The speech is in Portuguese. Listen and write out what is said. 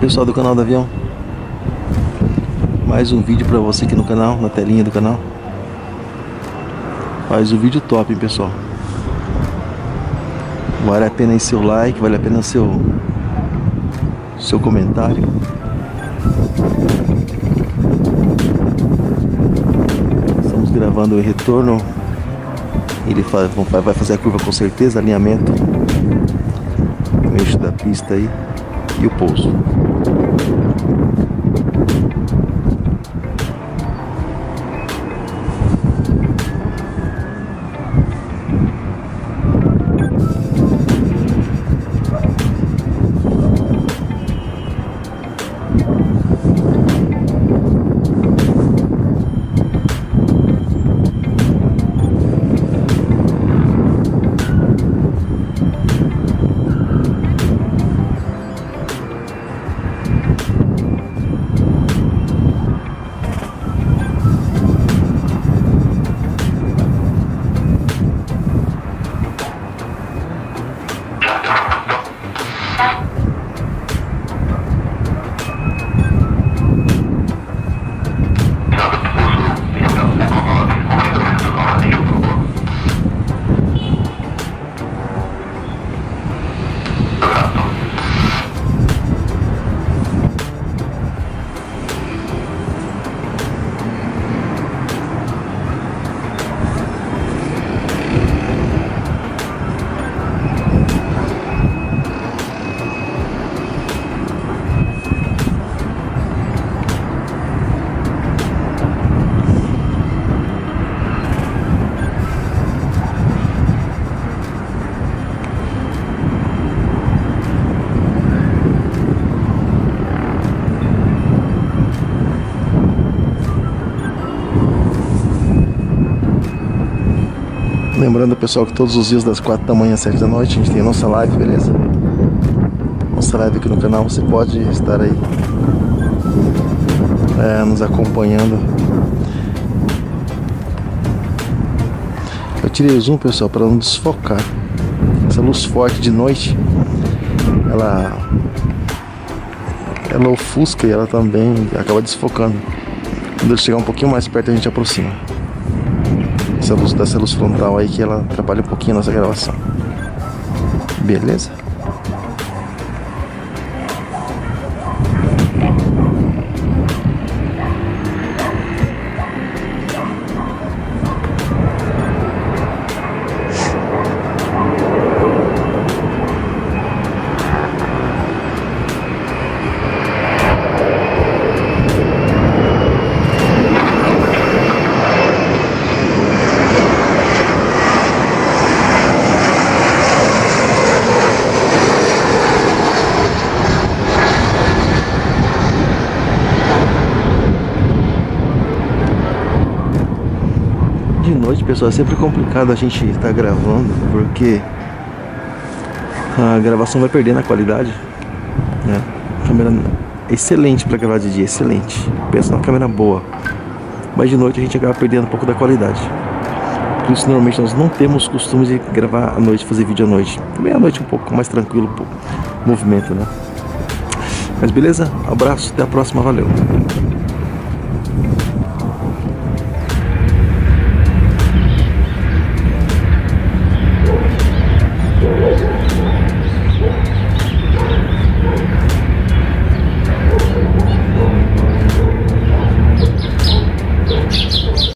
Pessoal do canal do avião Mais um vídeo pra você aqui no canal Na telinha do canal. Faz o um vídeo top, hein, pessoal. Vale a pena aí seu like Vale a pena seu Seu comentário. Estamos gravando o retorno. Ele vai fazer a curva com certeza Alinhamento. O eixo da pista aí e o pouso. フフフフ。Lembrando, pessoal, que todos os dias das 4 da manhã às 7 da noite a gente tem a nossa live, beleza? Nossa live aqui no canal, você pode estar aí é, nos acompanhando. Eu tirei o zoom, pessoal, para não desfocar. Essa luz forte de noite, ela ela ofusca e ela também acaba desfocando. Quando ele chegar um pouquinho mais perto, a gente aproxima essa luz dessa luz frontal aí que ela atrapalha um pouquinho a nossa gravação. Beleza? De noite, pessoal, é sempre complicado a gente estar tá gravando, porque a gravação vai perdendo a qualidade. Né? Câmera excelente para gravar de dia, excelente. Pensa numa câmera boa. Mas de noite a gente acaba perdendo um pouco da qualidade. Por isso normalmente nós não temos costume de gravar à noite, fazer vídeo à noite. Também à noite um pouco mais tranquilo, um pouco, movimento, né? Mas beleza? Abraço, até a próxima, valeu.